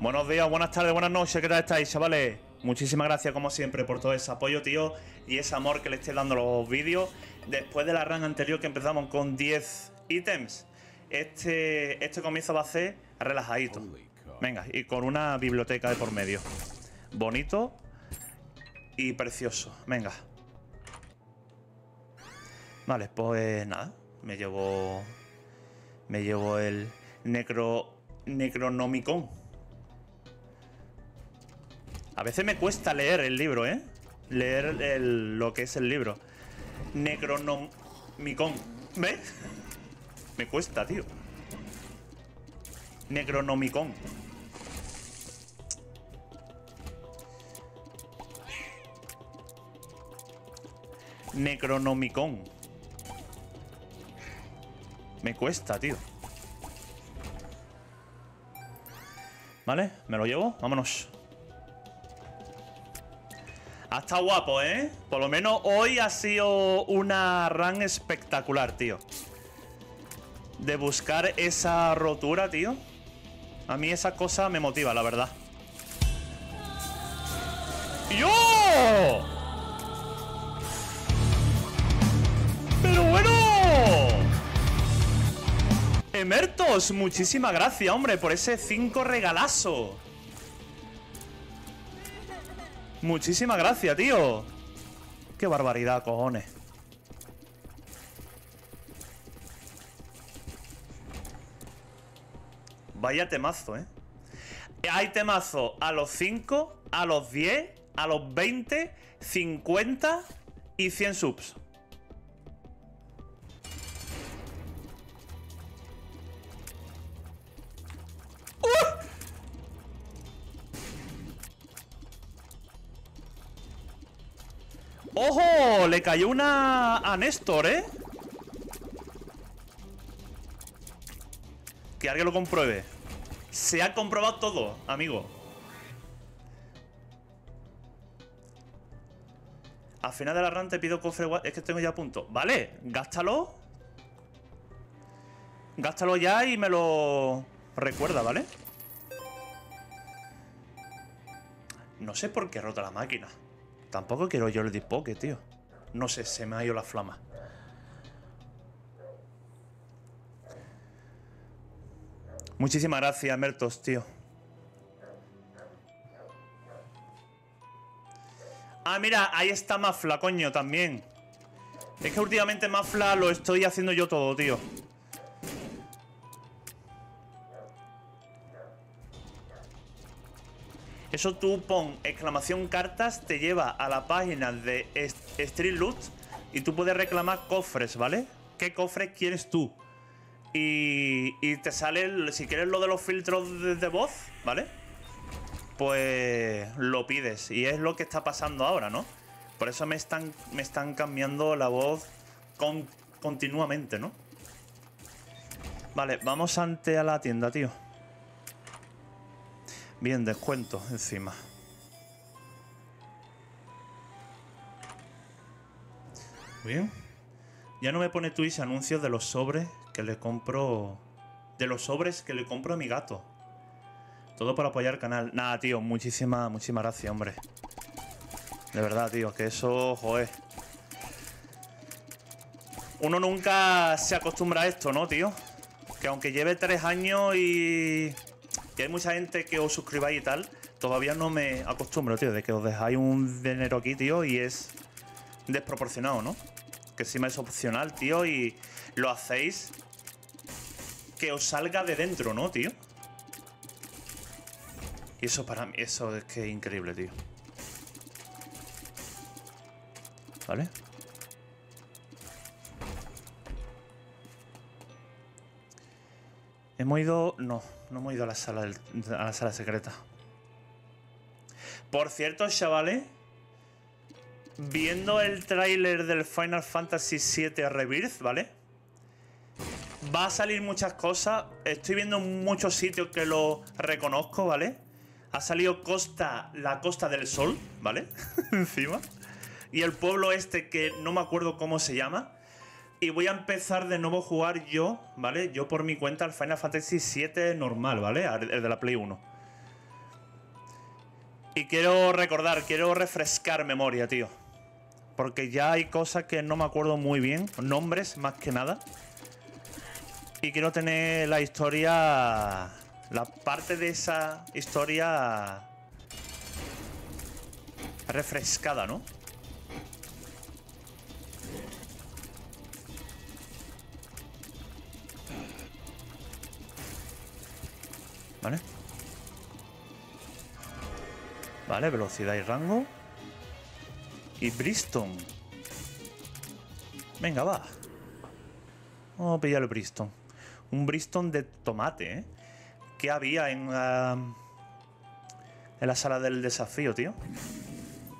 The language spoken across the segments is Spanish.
Buenos días, buenas tardes, buenas noches, ¿qué tal estáis, chavales? Muchísimas gracias, como siempre, por todo ese apoyo, tío, y ese amor que le estáis dando a los vídeos. Después de la run anterior que empezamos con 10 ítems, este, este comienzo va a ser relajadito. Venga, y con una biblioteca de por medio. Bonito y precioso. Venga. Vale, pues nada. Me llevo. Me llevo el Necro. Necronomicon. A veces me cuesta leer el libro, ¿eh? Leer lo que es el libro. Necronomicon. ¿Ves? Me cuesta, tío. Necronomicon. Necronomicon. Me cuesta, tío. ¿Vale? ¿Me lo llevo? Vámonos. Ha estado guapo, ¿eh? Por lo menos hoy ha sido una run espectacular, tío. De buscar esa rotura, tío. A mí esa cosa me motiva, la verdad. ¡Yo! Emertos, muchísimas gracias, hombre, por ese 5 regalazo. Muchísimas gracias, tío. Qué barbaridad, cojones. Vaya temazo, ¿eh? Hay temazo a los 5, a los 10, a los 20, 50 y 100 subs. Le cayó una a Néstor, ¿eh? Que alguien lo compruebe. Se ha comprobado todo, amigo. Al final de la run te pido cofre... Es que tengo ya punto. Vale, gástalo. Gástalo ya y me lo recuerda, ¿vale? No sé por qué he roto la máquina. Tampoco quiero yo el dispoque, tío. No sé, se me ha ido la flama. Muchísimas gracias, Mertos, tío. Ah, mira, ahí está Mafla, coño, también. Es que últimamente Mafla lo estoy haciendo yo todo, tío. Eso tú pon exclamación cartas, te lleva a la página de Street Loot y tú puedes reclamar cofres, ¿vale? ¿Qué cofres quieres tú? Y, te sale, si quieres lo de los filtros de, voz, ¿vale? Pues lo pides. Y es lo que está pasando ahora, ¿no? Por eso me están, me están cambiando la voz continuamente, ¿no? Vale, vamos ante a la tienda, tío. Bien, descuento encima. Bien. Ya no me pone Twitch anuncios de los sobres que le compro... De los sobres que le compro a mi gato. Todo para apoyar el canal. Nada, tío, muchísimas, muchísimas gracias, hombre. De verdad, tío, que eso, joder. Uno nunca se acostumbra a esto, ¿no, tío? Que aunque lleve tres años y que hay mucha gente que os suscribáis y tal, todavía no me acostumbro, tío, de que os dejáis un dinero aquí, tío, y es desproporcionado, ¿no? Que encima es opcional, tío, y lo hacéis que os salga de dentro, ¿no, tío? Y eso para mí, eso es que es increíble, tío. ¿Vale? Hemos ido... No, no hemos ido a la sala, a la sala secreta. Por cierto, chavales, viendo el tráiler del Final Fantasy VII Rebirth, ¿vale? Va a salir muchas cosas. Estoy viendo muchos sitios que lo reconozco, ¿vale? Ha salido Costa, la Costa del Sol, ¿vale? Encima. Y el pueblo este que no me acuerdo cómo se llama. Y voy a empezar de nuevo a jugar yo, ¿vale? Yo por mi cuenta el Final Fantasy VII normal, ¿vale? El de la Play 1. Y quiero recordar, quiero refrescar memoria, tío. Porque ya hay cosas que no me acuerdo muy bien, nombres más que nada. Y quiero tener la historia, la parte de esa historia refrescada, ¿no? ¿Vale? Vale, velocidad y rango. Y Bristol. Venga, va. Vamos a pillar el Bristol. Un Bristol de tomate, ¿eh? ¿Qué había en, en la sala del desafío, tío?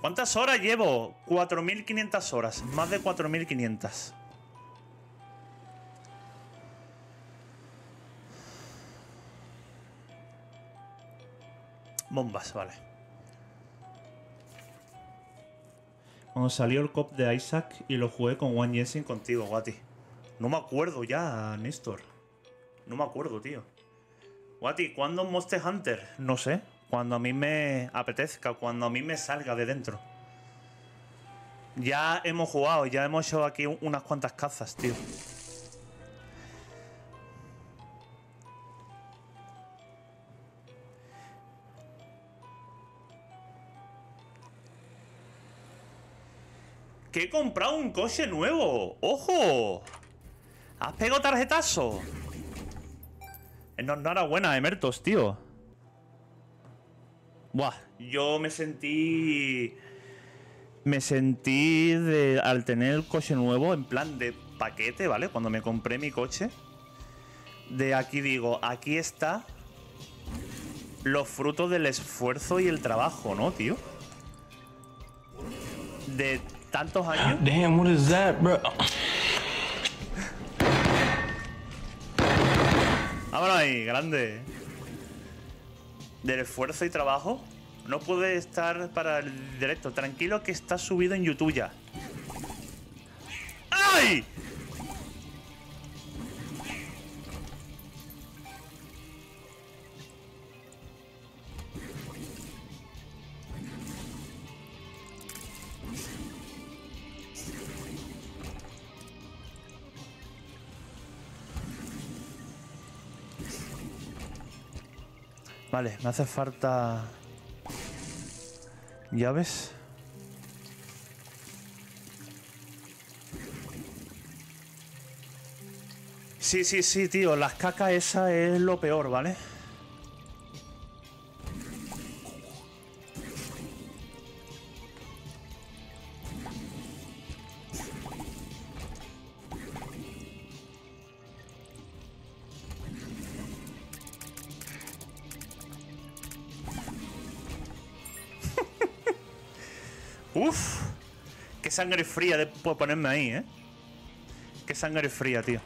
¿Cuántas horas llevo? 4.500 horas. Más de 4.500. Bombas, vale. Cuando salió el cop de Isaac y lo jugué con One Jensen contigo, Guati. No me acuerdo ya, Néstor. No me acuerdo, tío. Guati, ¿cuándo Monster Hunter? No sé. Cuando a mí me apetezca, cuando a mí me salga de dentro. Ya hemos jugado, ya hemos hecho aquí unas cuantas cazas, tío. Que he comprado un coche nuevo. ¡Ojo! ¿Has pegado tarjetazo? Enhorabuena, Emertos, tío. Buah, yo me sentí... Me sentí de, al tener el coche nuevo en plan de paquete, ¿vale? Cuando me compré mi coche. De aquí digo, aquí está los frutos del esfuerzo y el trabajo, ¿no, tío? De tantos años. Damn, what is that, bro? Vámonos ahí, grande. Del esfuerzo y trabajo. No puede estar para el directo. Tranquilo que está subido en YouTube ya. ¡Ay! Vale, me hace falta llaves. Sí, sí, sí, tío. Las cacas esa es lo peor, ¿vale? Uf, qué sangre fría de ponerme ahí, ¿eh? Qué sangre fría, tío.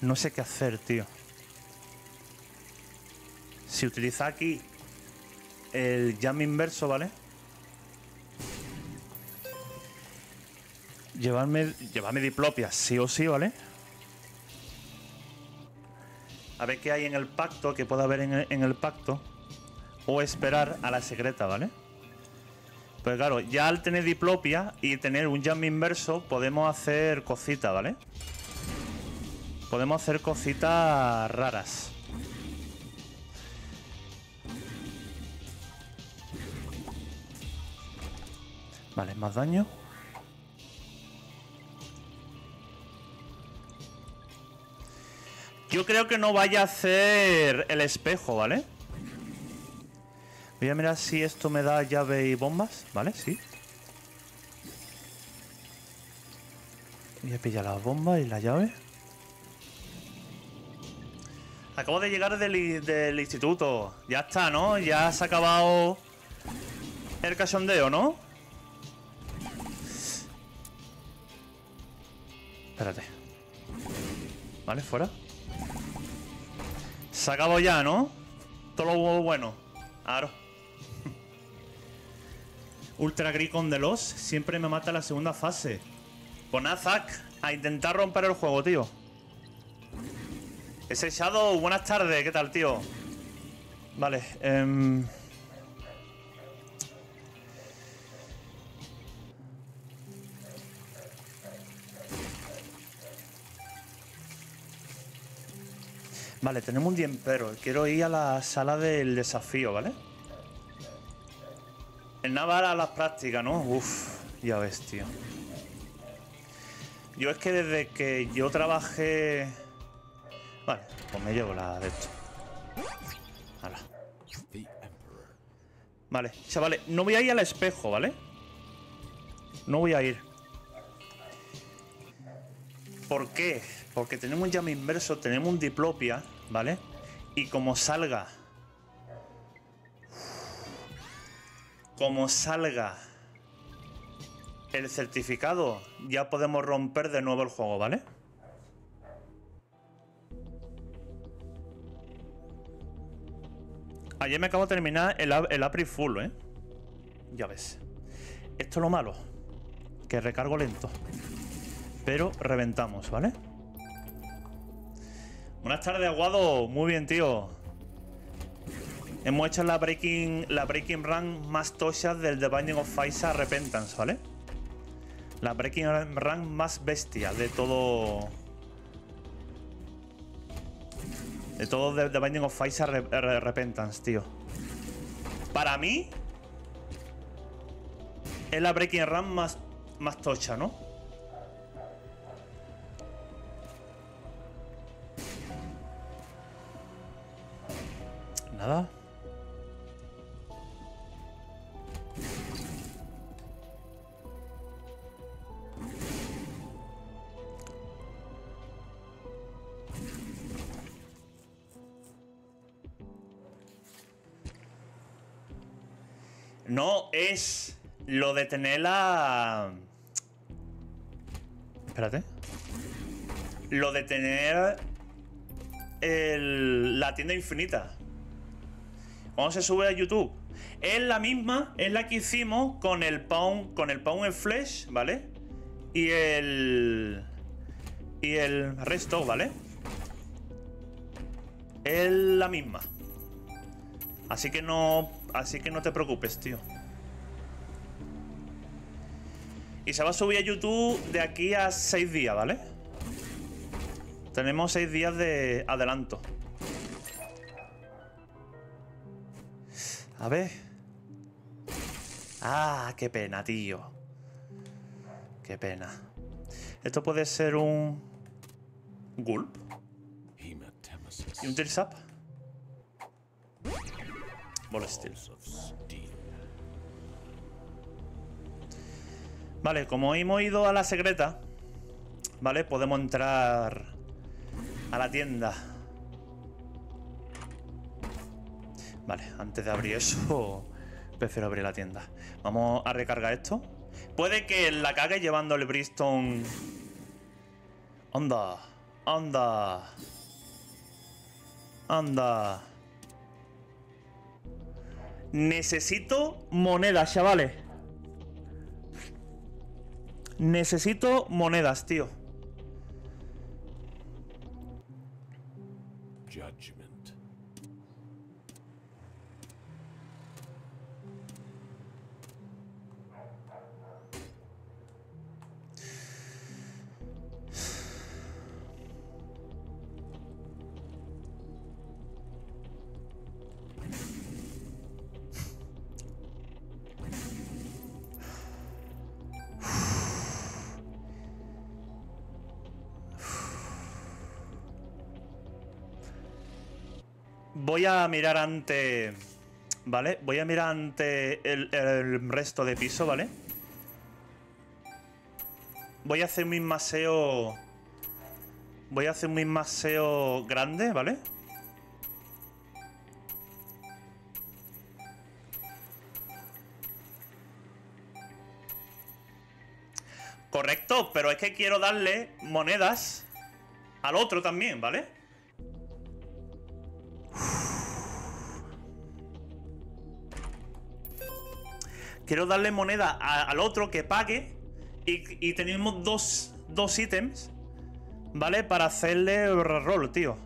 No sé qué hacer, tío. Si utiliza aquí el jam inverso, ¿vale? Llevarme, llevarme diplopia, sí o sí, ¿vale? A ver qué hay en el pacto, que pueda haber en el, pacto. O esperar a la secreta, ¿vale? Pues claro, ya al tener diplopia y tener un jam inverso, podemos hacer cositas, ¿vale? Podemos hacer cositas raras. Vale, más daño. Yo creo que no vaya a hacer el espejo, ¿vale? Voy a mirar si esto me da llave y bombas, ¿vale? Sí. Voy a pillar las bombas y la llave. Acabo de llegar del, instituto. Ya está, ¿no? Ya se ha acabado el cachondeo, ¿no? Espérate. Vale, fuera. Se acabó ya, ¿no? Todo lo bueno. Claro. Ultra Gricon de los siempre me mata la segunda fase. Pues nada, Zack, a intentar romper el juego, tío. Ese Shadow, buenas tardes, ¿qué tal, tío? Vale, eh... Vale, tenemos un diempero. Quiero ir a la sala del desafío, ¿vale? El naval a las prácticas, ¿no? Uf, ya ves, tío. Yo es que desde que yo trabajé... Vale, pues me llevo la de esto. Vale, chavales, no voy a ir al espejo, ¿vale? No voy a ir. ¿Por qué? Porque tenemos un llama inverso, tenemos un diplopia ¿vale? Y como salga... Como salga el certificado, ya podemos romper de nuevo el juego, ¿vale? Ayer me acabo de terminar el, el April Full, ¿eh? Ya ves. Esto es lo malo. Que recargo lento. Pero reventamos, ¿vale? Buenas tardes, Aguado. Muy bien, tío. Hemos hecho la Breaking, la breaking Run más tocha del The Binding of Isaac Repentance, ¿vale? La Breaking Run más bestia de todo... De todo The Binding of Isaac Repentance, tío. Para mí... Es la Breaking Run más, más tocha, ¿no? No es lo de tener la... Espérate. Lo de tener la tienda infinita. ¿Cómo se sube a YouTube? Es la misma, es la que hicimos con el Pound, con el Pound en Flash, ¿vale? Y el... Y el resto, ¿vale? Es la misma. Así que no... Así que no te preocupes, tío. Y se va a subir a YouTube de aquí a 6 días, ¿vale? Tenemos 6 días de adelanto. A ver. Ah, qué pena, tío. Qué pena. Esto puede ser un... Gulp. ¿Y un Tears Up? Vale, como hemos ido a la secreta, ¿vale? Podemos entrar a la tienda. Vale, antes de abrir eso, prefiero abrir la tienda. Vamos a recargar esto. Puede que la cague llevando el Bristol... Anda, anda. Anda. Necesito monedas, chavales. Necesito monedas, tío. Voy a mirar ante... ¿Vale? Voy a mirar ante el, resto de piso, ¿vale? Voy a hacer un mismaseo... Voy a hacer un mismaseo grande, ¿vale? Correcto, pero es que quiero darle monedas al otro también, ¿vale? Quiero darle moneda al otro que pague y, tenemos dos, dos ítems, ¿vale? Para hacerle roll, tío.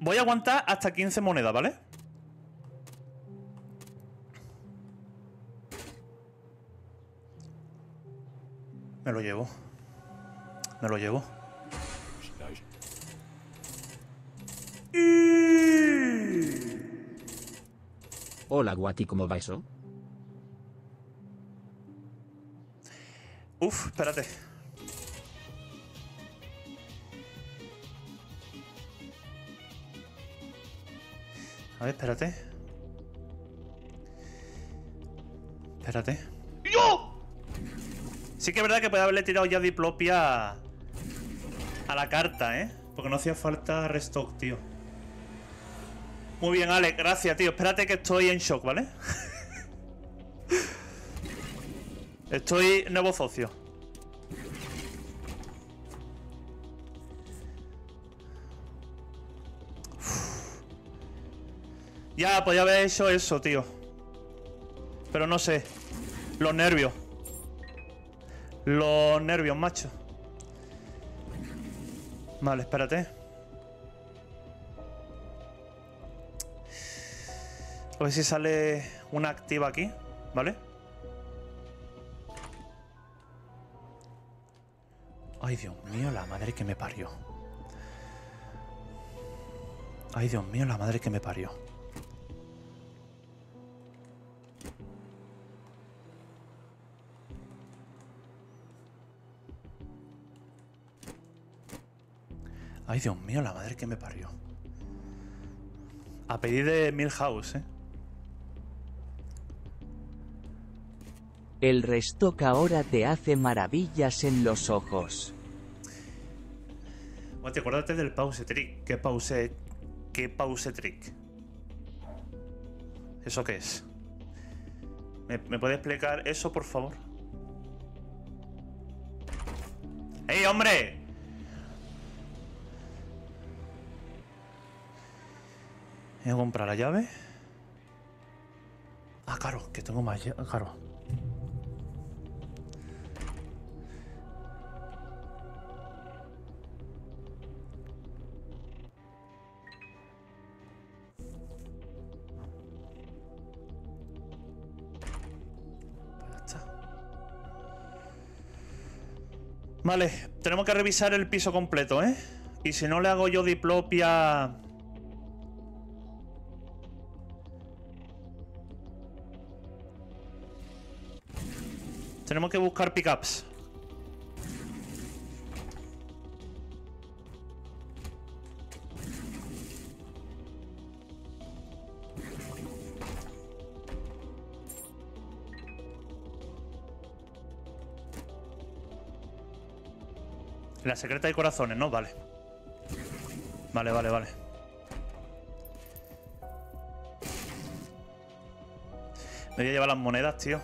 Voy a aguantar hasta 15 monedas, ¿vale? Me lo llevo. Me lo llevo. Hola Guati, ¿cómo va eso? Uf, espérate. A ver, espérate. Espérate. ¡Yo! Sí que es verdad que puede haberle tirado ya diplopia a la carta, ¿eh? Porque no hacía falta restock, tío. Muy bien, Alex, gracias, tío. Espérate que estoy en shock, ¿vale? estoy nuevo socio. Ya, podía haber hecho eso, tío. Pero no sé. Los nervios. Los nervios, macho. Vale, espérate. A ver si sale una activa aquí, ¿vale? Ay, Dios mío, la madre que me parió. Ay, Dios mío, la madre que me parió. Ay, Dios mío, la madre que me parió. A pedir de Milhouse, ¿eh? El restock ahora te hace maravillas en los ojos. Bueno, te del pause trick. ¿Qué pause? ¿Qué pause trick? ¿Eso qué es? ¿Me, ¿Me puede explicar eso, por favor? ¡Ey, hombre! Voy a comprar la llave. Ah, claro, que tengo más llave. Claro. Vale, tenemos que revisar el piso completo, ¿eh? Y si no le hago yo diplopia Tenemos que buscar pickups. La secreta de corazones, ¿no? Vale. Vale, vale, vale. Me voy a llevar las monedas, tío.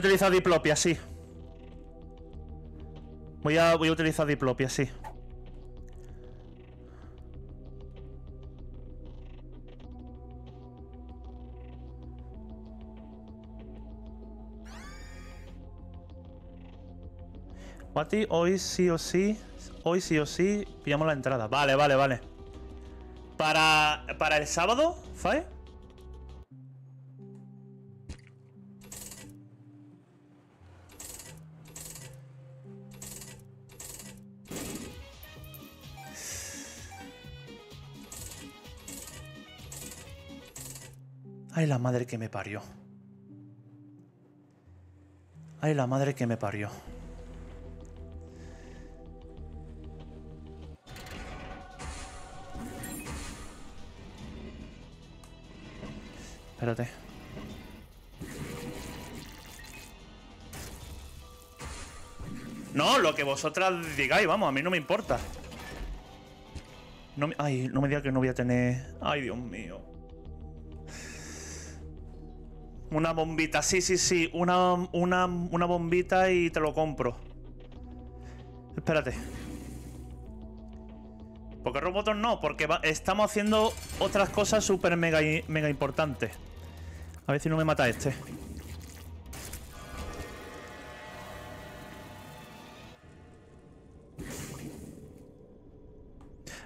Utilizar diplopia, sí. Voy a, voy a utilizar diplopia, sí. Guati, hoy sí o sí, hoy sí o sí pillamos la entrada. Vale, vale, vale. Para, para el sábado, ¿Fae? ay la madre que me parió. Ay la madre que me parió. Espérate. No, lo que vosotras digáis, vamos, a mí no me importa. No me... Ay, no me diga que no voy a tener... Ay, Dios mío. Una bombita, sí, sí, sí. Una, una, una bombita y te lo compro. Espérate. Porque robots no, porque estamos haciendo otras cosas súper mega, mega importantes. A ver si no me mata este.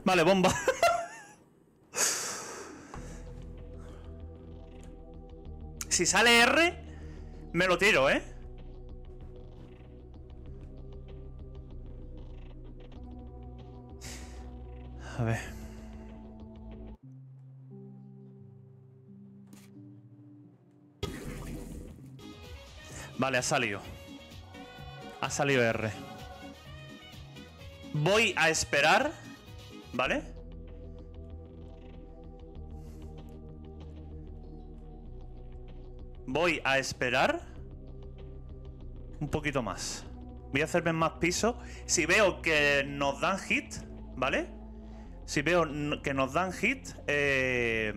Vale, bomba. si sale R, me lo tiro, ¿eh? A ver. Vale, ha salido. Ha salido R. Voy a esperar, ¿vale? Voy a esperar un poquito más. Voy a hacerme más piso. Si veo que nos dan hit, ¿vale? Si veo que nos dan hit, eh...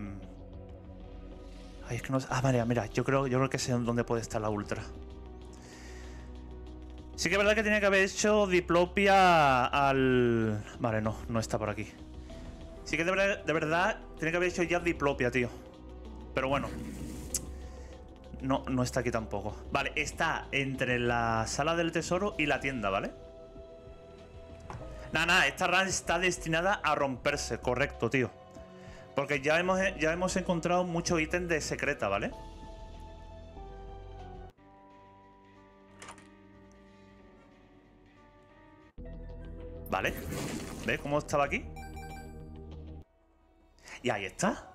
Ay, es que no... Ah, vale, mira, yo creo, yo creo que sé dónde puede estar la ultra. Sí que es verdad que tenía que haber hecho diplopia al... Vale, no, no está por aquí. Sí que de verdad, tenía que haber hecho ya diplopia, tío. Pero bueno. No, no está aquí tampoco. Vale, está entre la sala del tesoro y la tienda, ¿vale? Nada, nada, esta run está destinada a romperse, correcto, tío. Porque ya hemos, ya hemos encontrado muchos ítems de secreta, ¿vale? Vale. ¿Ves cómo estaba aquí? Y ahí está.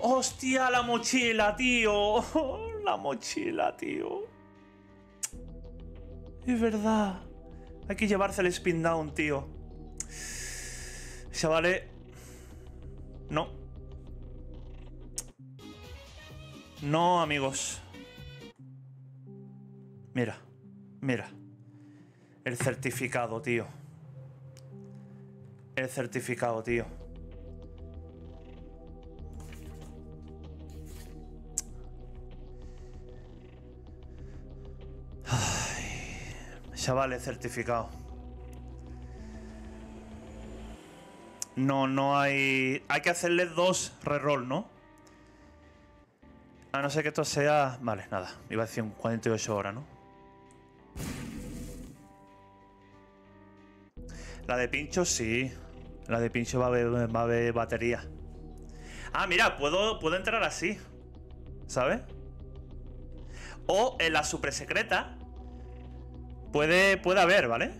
¡Hostia, la mochila, tío! La mochila, tío. Es verdad. Hay que llevarse el spin down, tío. Chavales. No. No, amigos. Mira. Mira. El certificado, tío. El certificado, tío. Chavales, certificado. No, no hay... Hay que hacerle dos reroll, ¿no? A no ser que esto sea... Vale, nada. Iba a decir un 48 horas, ¿no? La de pincho, sí. La de pincho va a haber, va a haber batería. Ah, mira, puedo, puedo entrar así. ¿Sabes? O en la super secreta Puede, puede haber, ¿vale?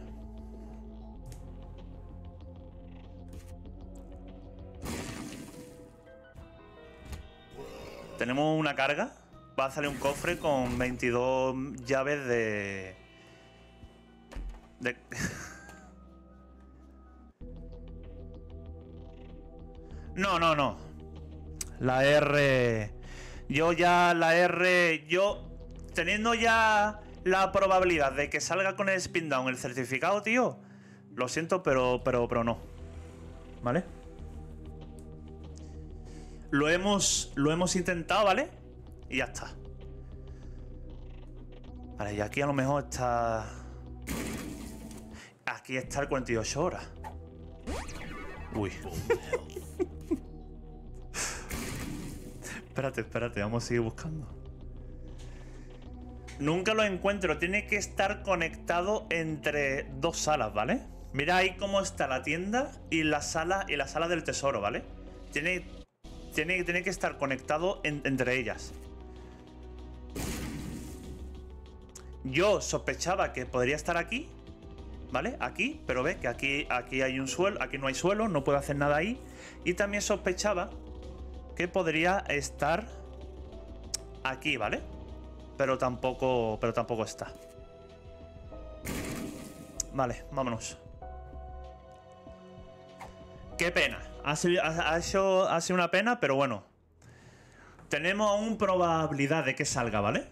Tenemos una carga. Va a salir un cofre con 22 llaves de... De... no, no, no. La R... Yo ya, la R... Yo... Teniendo ya la probabilidad de que salga con el spin down el certificado, tío, lo siento, pero, pero, pero no. ¿Vale? Lo hemos, lo hemos intentado, ¿vale? Y ya está. Vale, y aquí a lo mejor está... Aquí está el 48 horas. Uy. espérate, espérate, vamos a seguir buscando. Nunca lo encuentro. Tiene que estar conectado entre dos salas, ¿vale? Mira ahí cómo está la tienda y la sala y la sala del tesoro, ¿vale? Tiene, tiene, tiene que estar conectado entre ellas. Yo sospechaba que podría estar aquí, ¿vale? Aquí, pero ve que aquí, aquí hay un suelo, aquí no hay suelo, no puedo hacer nada ahí. Y también sospechaba que podría estar aquí, ¿vale? pero tampoco, pero tampoco está. Vale, vámonos. Qué pena. Ha sido, ha, sido, una pena, pero bueno. Tenemos aún probabilidad de que salga, ¿vale?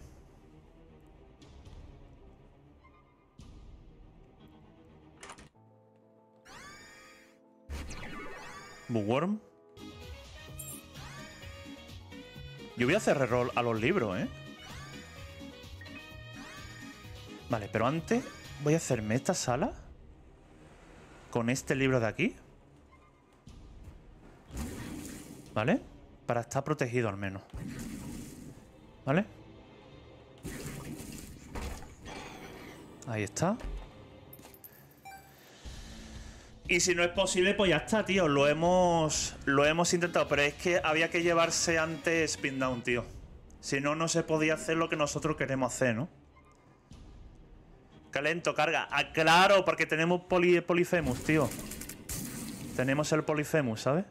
Bookworm. Yo voy a hacer reroll a los libros, ¿eh? Vale, pero antes voy a hacerme esta sala con este libro de aquí. ¿Vale? Para estar protegido al menos. ¿Vale? Ahí está. Y si no es posible, pues ya está, tío. Lo hemos, lo hemos intentado, pero es que había que llevarse antes Spin Down, tío. Si no, no se podía hacer lo que nosotros queremos hacer, ¿no? Qué lento, carga. Ah, claro, porque tenemos poli Polifemus, tío. Tenemos el Polifemus, ¿sabes?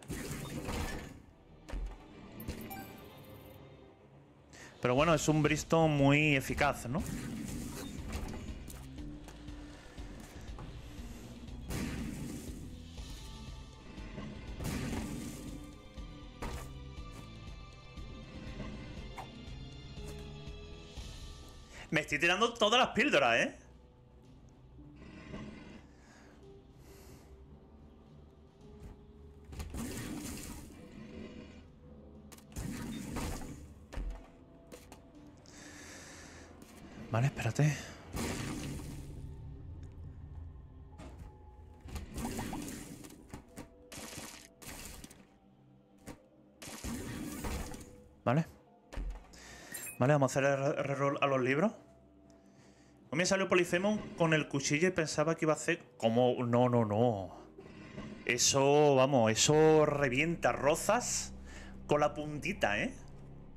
Pero bueno, es un Bristol muy eficaz, ¿no? Me estoy tirando todas las píldoras, ¿eh? Vale, espérate. Vale. Vale, vamos a hacer el reroll a los libros. Mí me salió Polifemon con el cuchillo y pensaba que iba a hacer como... No, no, no. Eso, vamos, eso revienta rozas con la puntita, ¿eh?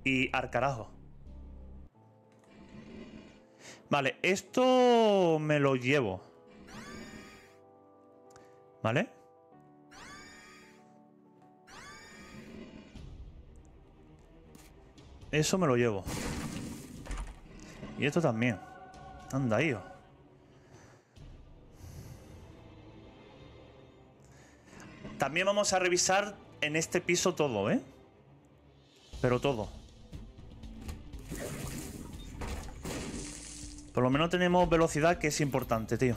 Y al carajo. Vale, esto me lo llevo. ¿Vale? Eso me lo llevo. Y esto también. Anda, hijo. También vamos a revisar en este piso todo, ¿eh? Pero todo. Por lo menos tenemos velocidad, que es importante, tío.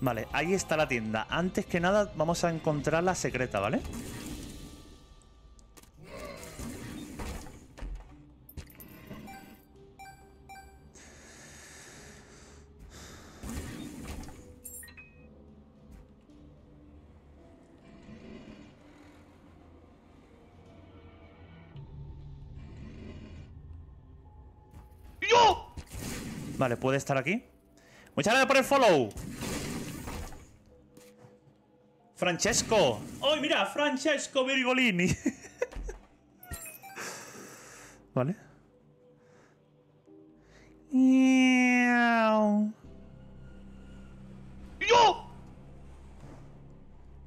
Vale, ahí está la tienda. Antes que nada, vamos a encontrar la secreta, ¿vale? ¡Yo! Vale, puede estar aquí. Muchas gracias por el follow. Francesco. ¡Ay, mira! Francesco Virgolini. vale. ¡Yo!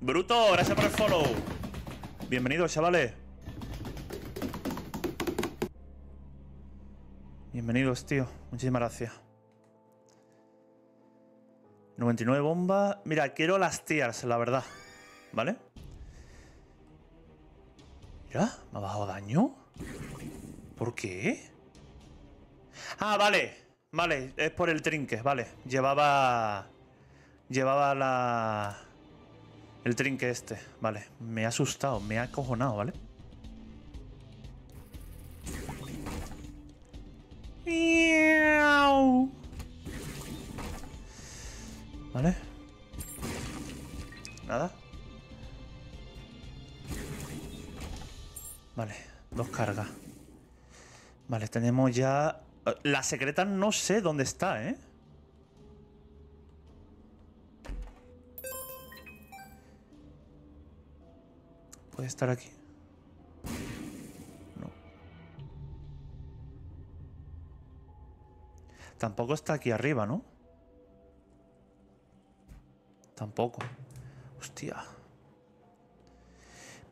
Bruto, gracias por el follow. Bienvenidos, chavales. Bienvenidos, tío. Muchísimas gracias. 99 bombas. Mira, quiero las tiers, la verdad. ¿Vale? Mira, me ha bajado daño. ¿Por qué? Ah, vale. Vale, es por el trinque, vale. Llevaba... Llevaba la... El trinque este, vale. Me ha asustado, me ha acojonado, ¿vale? ¿Vale? Nada. Vale, dos cargas. Vale, tenemos ya... La secreta no sé dónde está, ¿eh? Puede estar aquí. No. Tampoco está aquí arriba, ¿no? Tampoco. Hostia.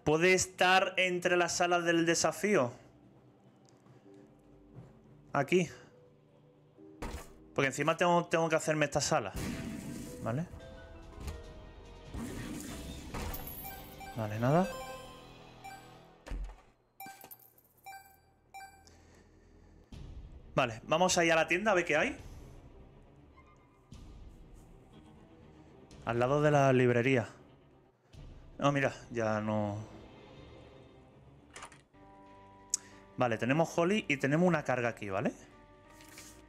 ¿Puede estar entre las salas del desafío? Aquí. Porque encima tengo, tengo que hacerme esta sala. ¿Vale? Vale, nada. Vale, vamos a a la tienda a ver qué hay. Al lado de la librería. No, mira, ya no... Vale, tenemos Holly y tenemos una carga aquí, ¿vale?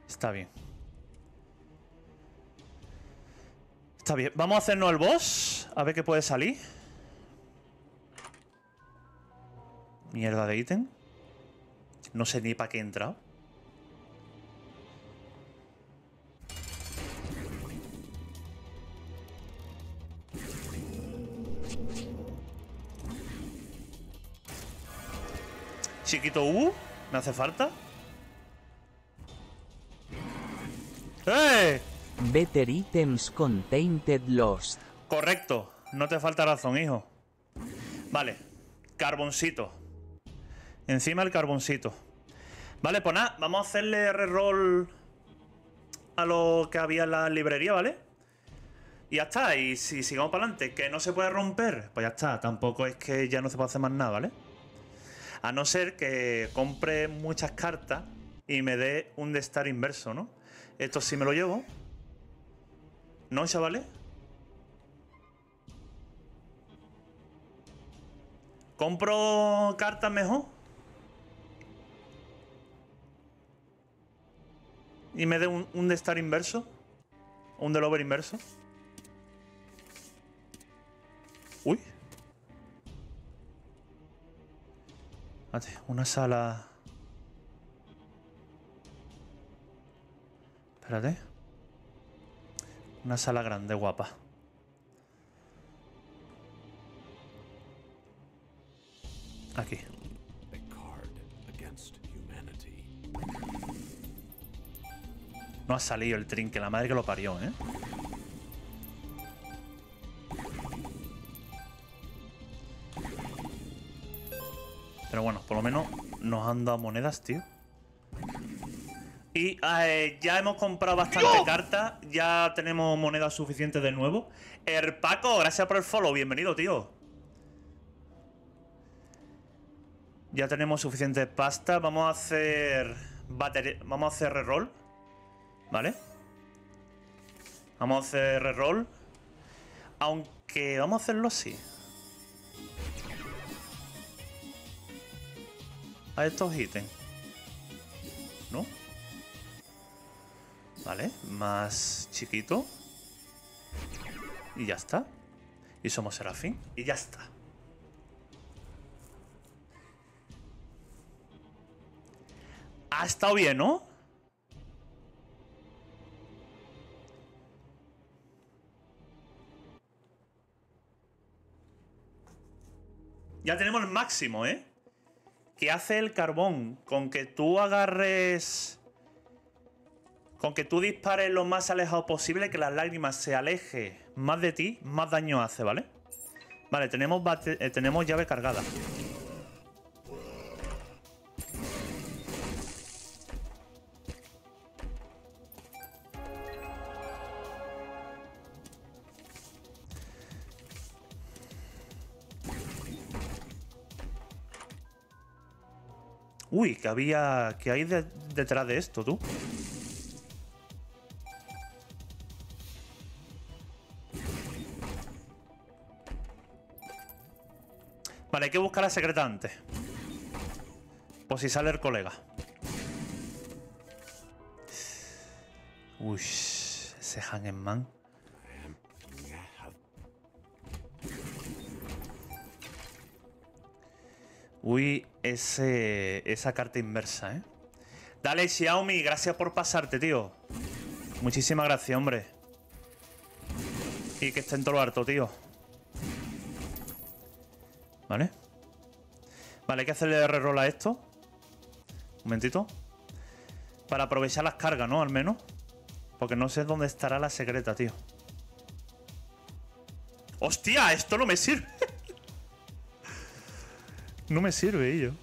Está bien. Está bien. Vamos a hacernos el boss. A ver qué puede salir. Mierda de ítem. No sé ni para qué he entrado. Chiquito U, ¿me hace falta? ¡Eh! Better items contained lost. Correcto, no te falta razón, hijo. Vale, carboncito. Encima el carboncito. Vale, pues nada, vamos a hacerle reroll a lo que había en la librería, ¿vale? Y ya está, y si sigamos para adelante, que no se puede romper, pues ya está, tampoco es que ya no se puede hacer más nada, ¿vale? A no ser que compre muchas cartas y me dé un de estar inverso, ¿no? Esto sí me lo llevo. ¿No, chavales? ¿Compro cartas mejor? ¿Y me dé un, de estar inverso? ¿Un del over inverso? Una sala... Espérate. Una sala grande, guapa. Aquí. No ha salido el trinque, la madre que lo parió, ¿eh? Pero bueno, por lo menos nos han dado monedas, tío. Y eh, ya hemos comprado bastante cartas. Ya tenemos monedas suficientes de nuevo. Paco, gracias por el follow. Bienvenido, tío. Ya tenemos suficiente pasta. Vamos a hacer... batería- Vamos a hacer reroll. ¿Vale? Vamos a hacer reroll. Aunque vamos a hacerlo así. Estos ítems. ¿No? Vale, más chiquito. Y ya está. Y somos Serafín. Y ya está. Ha estado bien, ¿no? Ya tenemos el máximo, ¿eh? ¿Qué hace el carbón? Con que tú agarres... Con que tú dispares lo más alejado posible, que las lágrimas se aleje más de ti, más daño hace, ¿vale? Vale, tenemos, eh, tenemos llave cargada. Uy, que había... que hay de- detrás de esto, tú? Vale, hay que buscar a secreta antes. Por si sale el colega. Uy, ese Hangenman. Uy, ese, esa carta inversa, ¿eh? Dale, Xiaomi, gracias por pasarte, tío. Muchísimas gracias, hombre. Y que esté en todo lo harto, tío. ¿Vale? Vale, hay que hacerle reroll a esto. Un momentito. Para aprovechar las cargas, ¿no? Al menos. Porque no sé dónde estará la secreta, tío. ¡Hostia! Esto no me sirve. No me sirve, ello.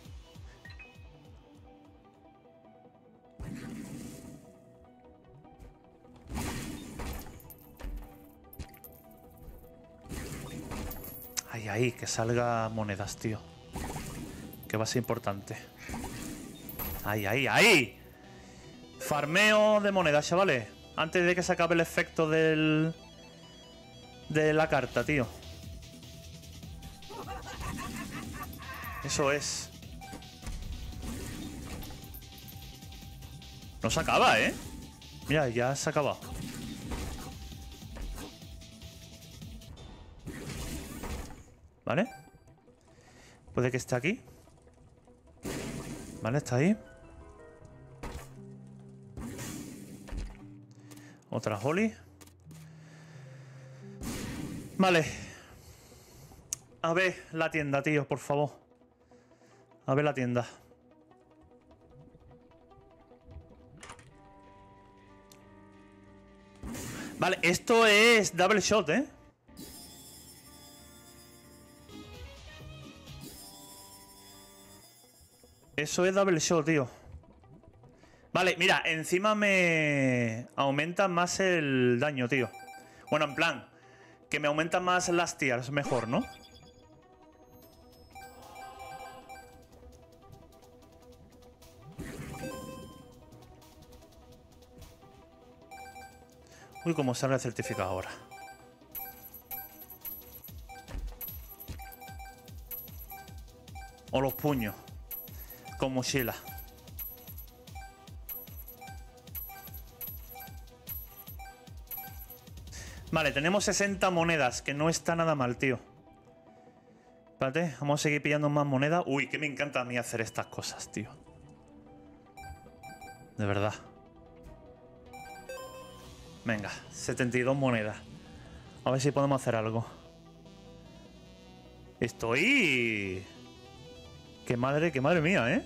Ay, ay, que salga monedas, tío. Que va a ser importante. Ay, ay, ay. Farmeo de monedas, chavales. Antes de que se acabe el efecto del... de la carta, tío. Eso es. No se acaba, ¿eh? Mira, ya se ha acabado. ¿Vale? Puede que esté aquí. Vale, está ahí. Otra Holly. Vale. A ver la tienda, tío, por favor. A ver la tienda. Vale, esto es double shot, ¿eh? Eso es double shot, tío. Vale, mira, encima me aumenta más el daño, tío. Bueno, en plan, que me aumenta más las tiers, mejor, ¿no? Uy, cómo sale el certificado ahora. O los puños. Con mochila. Vale, tenemos 60 monedas, que no está nada mal, tío. Espérate, vamos a seguir pillando más monedas. Uy, que me encanta a mí hacer estas cosas, tío. De verdad. Venga, 72 monedas. A ver si podemos hacer algo. Estoy... Qué madre, qué madre mía, ¿eh?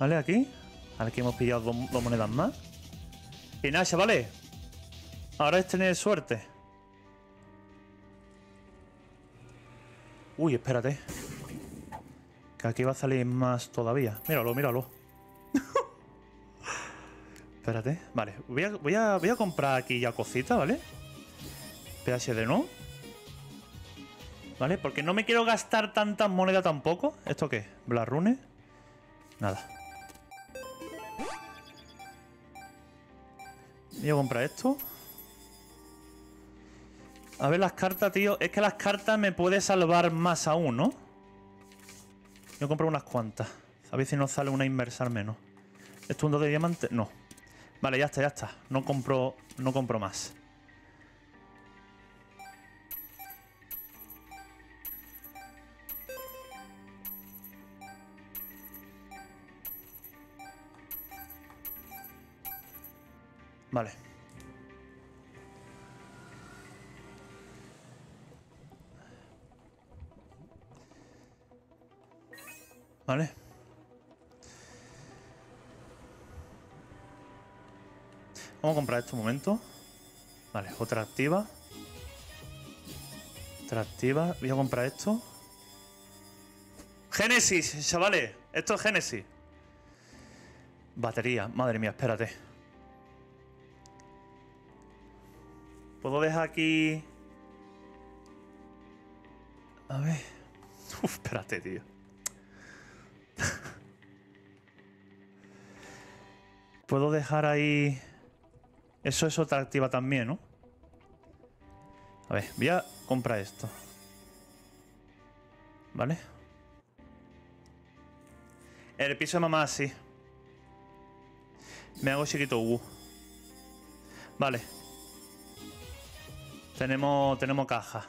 Vale, aquí. Aquí hemos pillado dos, dos monedas más. Y nada, chavales. Ahora es tener suerte. Uy, espérate. Que aquí va a salir más todavía. Míralo, míralo. Espérate. Vale, voy a, comprar aquí ya cositas, ¿vale? de no. ¿Vale? Porque no me quiero gastar tantas monedas tampoco. ¿Esto qué? ¿Blarrune? Nada. Voy a comprar esto. A ver las cartas, tío. Es que las cartas me puede salvar más aún, ¿no? Yo compro unas cuantas. A ver si nos sale una inversa al menos. ¿Esto un 2 de diamante? No. Vale, ya está, ya está. No compro, no compro más. Vale. ¿Vale? Vamos a comprar esto un momento. Vale, otra activa. Otra activa. Voy a comprar esto. Génesis, chavales. Esto es Génesis. Batería. Madre mía, espérate. ¿Puedo dejar aquí...? A ver... Uf, espérate, tío. Puedo dejar ahí... Eso es otra activa también, ¿no? A ver, voy a comprar esto. ¿Vale? El piso de mamá, sí. Me hago chiquito U. Vale. Tenemos, tenemos caja.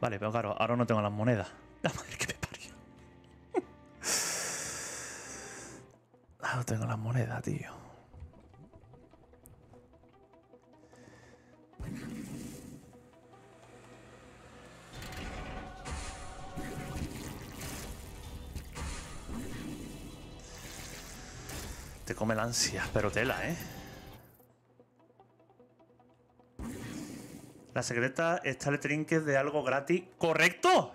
Vale, pero claro, ahora no tengo las monedas. La madre que me Ah, no tengo la moneda, tío. Come la ansia, pero tela, ¿eh? La secreta está el trinket de algo gratis. ¡Correcto!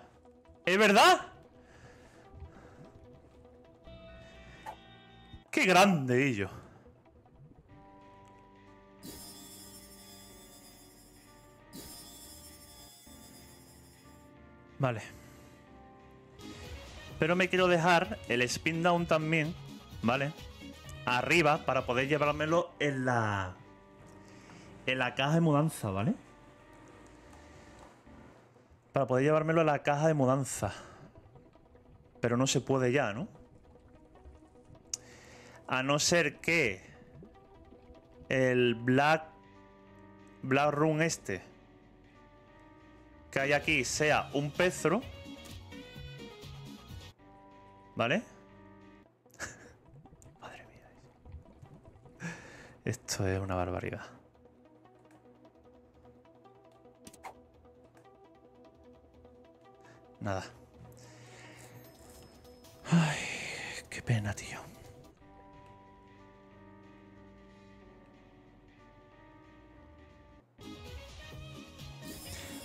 ¿Es verdad? ¡Qué grande ello! Vale. Pero me quiero dejar el spin down también, ¿vale? Arriba para poder llevármelo en la en la caja de mudanza, ¿vale? Para poder llevármelo a la caja de mudanza. Pero no se puede ya, ¿no? A no ser que el Black Black Room este que hay aquí sea un pezro. ¿Vale? Esto es una barbaridad. Nada. Ay, qué pena, tío.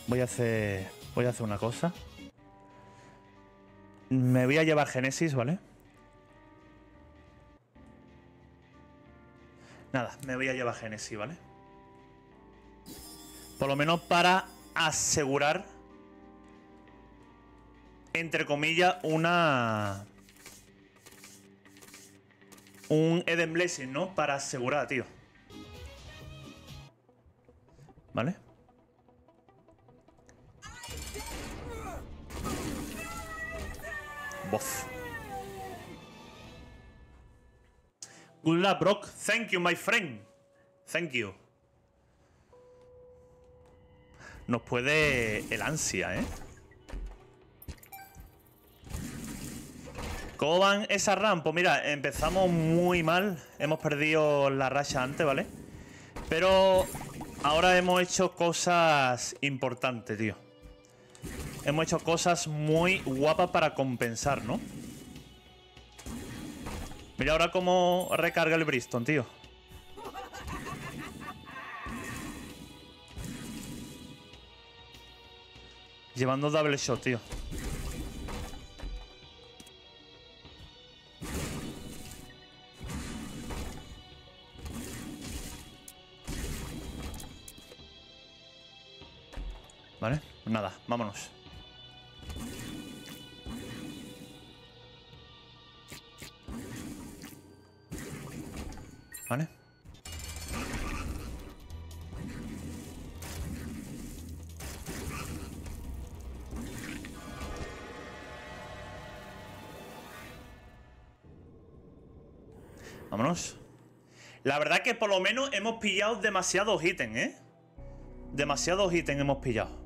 Voy a hacer. Voy a hacer una cosa. Me voy a llevar Genesis, ¿vale? Me voy a llevar Genesis, ¿vale? Por lo menos para asegurar. Entre comillas, una. Un Eden Blessing, ¿no? Para asegurar, tío. ¿Vale? Bof. Good luck, Brock. Thank you, my friend. Thank you. Nos puede el ansia, ¿eh? ¿Cómo van esas RAM? Pues mira, empezamos muy mal. Hemos perdido la racha antes, ¿vale? Pero ahora hemos hecho cosas importantes, tío. Hemos hecho cosas muy guapas para compensar, ¿no? Mira ahora cómo recarga el Bristol, tío. Llevando double shot, tío. Vale, pues nada, vámonos. Vale. Vámonos. La verdad que por lo menos hemos pillado demasiados ítems, ¿eh? Demasiados ítems hemos pillado.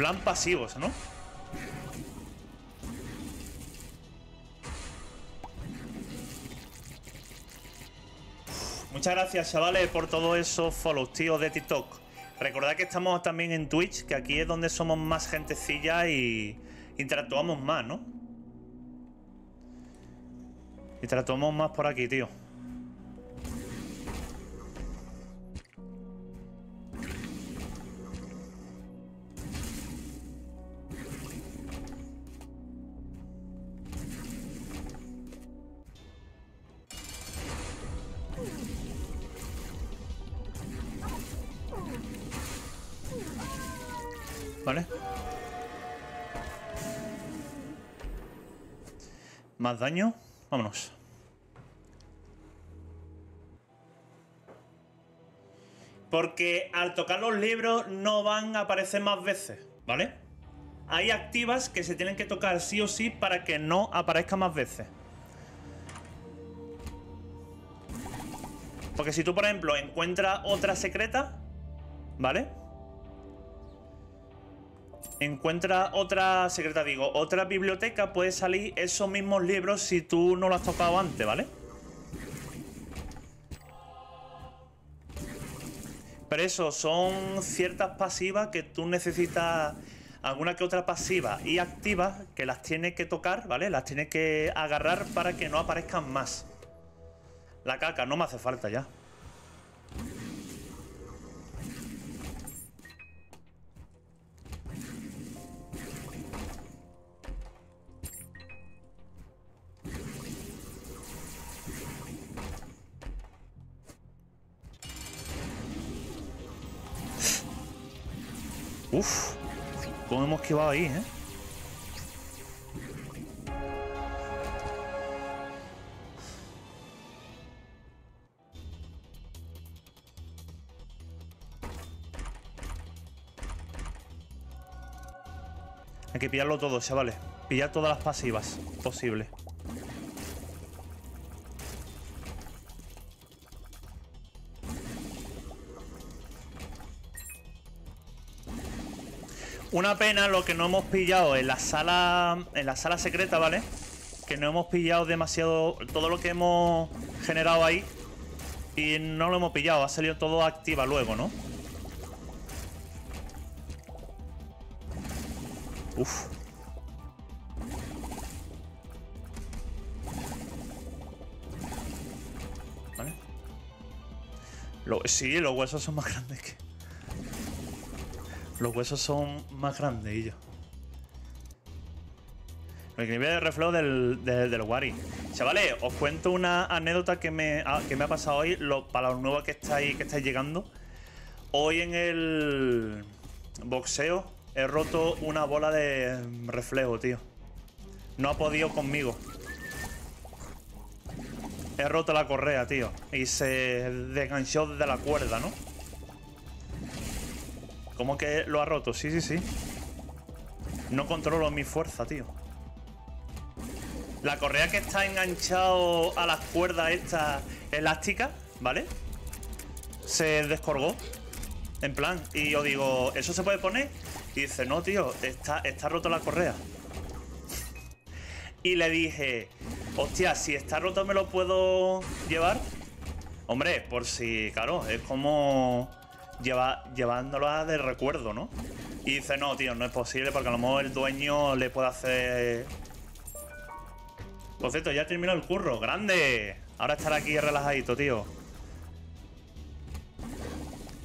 Plan pasivos, ¿no? Muchas gracias, chavales, por todo eso follow, tío, de TikTok. Recordad que estamos también en Twitch, que aquí es donde somos más gentecilla y interactuamos más, ¿no? Interactuamos más por aquí, tío. Daño. Vámonos. Porque al tocar los libros no van a aparecer más veces, ¿vale? Hay activas que se tienen que tocar sí o sí para que no aparezca más veces. Porque si tú, por ejemplo, encuentras otra secreta, ¿vale? Encuentra otra secreta, digo, otra biblioteca, puede salir esos mismos libros si tú no lo has tocado antes, ¿vale? Pero eso, son ciertas pasivas que tú necesitas alguna que otra pasiva y activa que las tienes que tocar, ¿vale? Las tienes que agarrar para que no aparezcan más. La caca no me hace falta ya. ¿Cómo hemos esquivado ahí, eh? Hay que pillarlo todo, chavales. Pillar todas las pasivas posibles. Una pena lo que no hemos pillado en la sala. En la sala secreta, ¿vale? Que no hemos pillado demasiado. Todo lo que hemos generado ahí. Y no lo hemos pillado. Ha salido todo activa luego, ¿no? Uf. Vale. Lo- sí, los huesos son más grandes que. Los huesos son más grandes y yo. El nivel de reflejo del, del, del Wari. Chavales, os cuento una anécdota que me, que me ha pasado hoy lo- para los nuevos que estáis, que estáis llegando. Hoy en el boxeo he roto una bola de reflejo, tío. No ha podido conmigo. He roto la correa, tío. Y se desganchó de la cuerda, ¿no? ¿Cómo que lo ha roto? Sí, sí, sí. No controlo mi fuerza, tío. La correa que está enganchado a las cuerdas estas elásticas, ¿vale? Se descorgó. En plan, y yo digo, ¿eso se puede poner? Y dice, no, tío, está, está roto la correa. Y le dije, hostia, si está roto me lo puedo llevar. Hombre, por si, claro, es como llevándola de recuerdo, ¿no? Y dice, no, tío, no es posible porque a lo mejor el dueño le puede hacer... Por cierto, ya terminó el curro, grande. Ahora estar aquí relajadito, tío.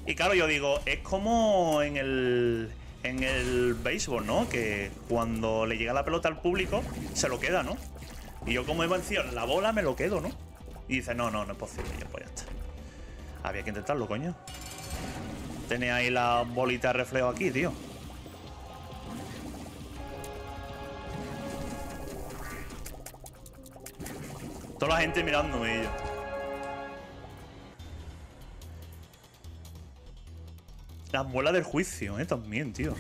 Y claro, yo digo, es como en el en el béisbol, ¿no? Que cuando le llega la pelota al público, se lo queda, ¿no? Y yo como he vencido la bola, me lo quedo, ¿no? Y dice, no, no, no es posible. Y yo, pues ya está. Había que intentarlo, coño. Tenía ahí la bolita de reflejo aquí, tío. Toda la gente mirándome yo. La muela del juicio, eh, también, tío.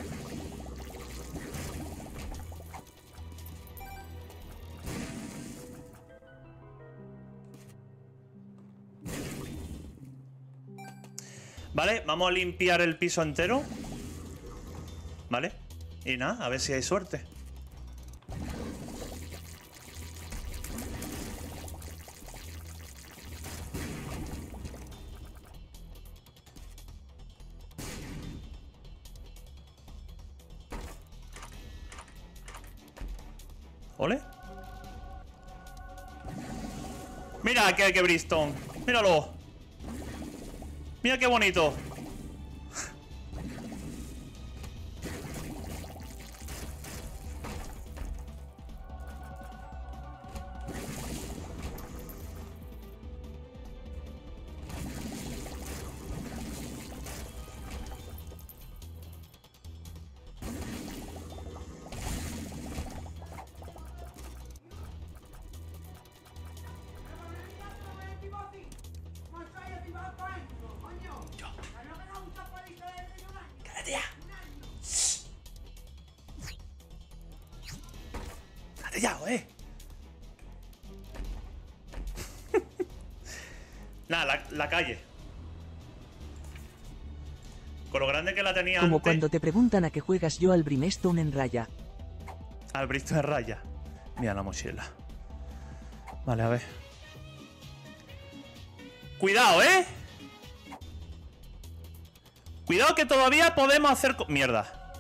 Vamos a limpiar el piso entero. Vale. Y nada, a ver si hay suerte. ¿Ole? Mira que, que Bristol. Míralo. Mira qué bonito. La, calle. Con lo grande que la tenía Como antes. cuando te preguntan a qué juegas yo al Brimstone en raya. Al Bristol de raya. Mira la mochila. Vale, a ver. Cuidado, ¿eh? Cuidado que todavía podemos hacer... Mierda.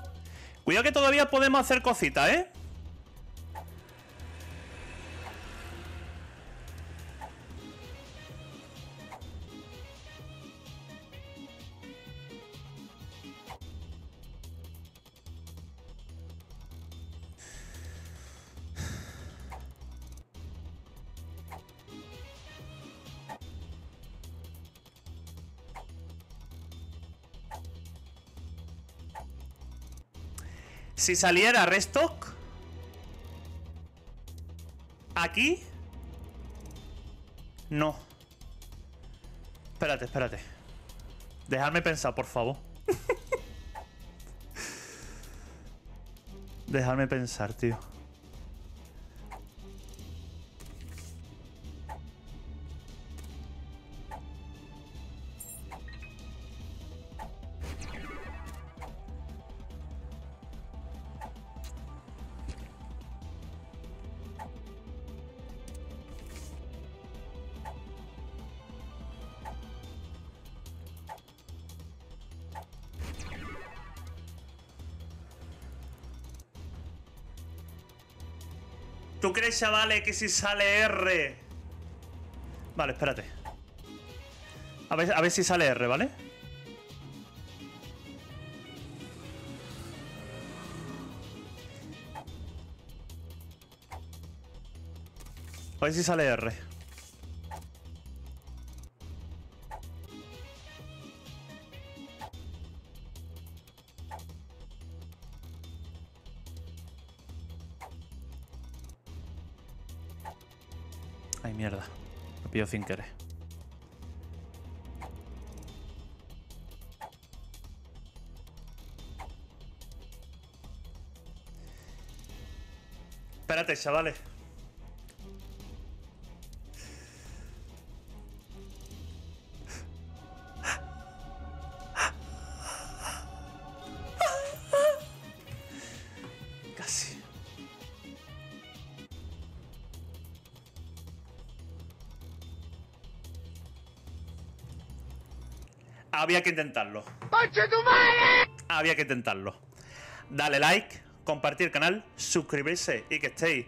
Cuidado que todavía podemos hacer cositas, ¿eh? Si saliera restock. Aquí. No. Espérate, espérate. Dejadme pensar, por favor. Dejadme pensar, tío. ¿Tú crees, chavales, que si sale R? Vale, espérate. A ver, a ver si sale R, ¿vale? A ver si sale R. Pillo sin querer. Espérate, chavales. Había que intentarlo. Había que intentarlo. Dale like, compartir el canal, suscribirse y que estéis